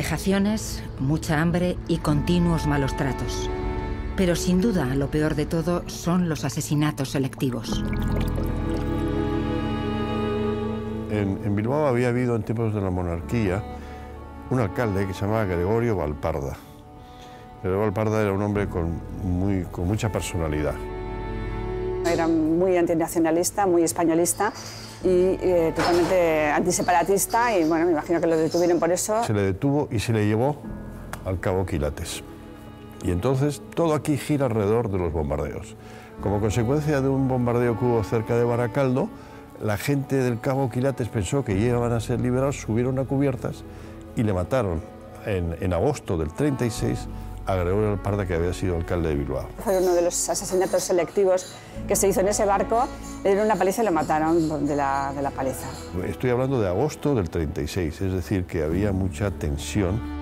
Vejaciones, mucha hambre y continuos malos tratos. Pero sin duda lo peor de todo son los asesinatos selectivos. En, Bilbao había habido en tiempos de la monarquía un alcalde que se llamaba Gregorio Valparda. Gregorio Valparda era un hombre con, mucha personalidad. Era muy antinacionalista, muy españolista y eh, totalmente antiseparatista y bueno, me imagino que lo detuvieron por eso. Se le detuvo y se le llevó al cabo Quilates. Y entonces todo aquí gira alrededor de los bombardeos. Como consecuencia de un bombardeo que hubo cerca de Baracaldo, la gente del cabo Quilates pensó que iban a ser liberados, subieron a cubiertas y le mataron en, en agosto del 36 a Gregorio Parda, que había sido alcalde de Bilbao. Fue uno de los asesinatos selectivos que se hizo en ese barco. Le dieron una paliza y lo mataron de la, de la paliza. Estoy hablando de agosto del 36, es decir, que había mucha tensión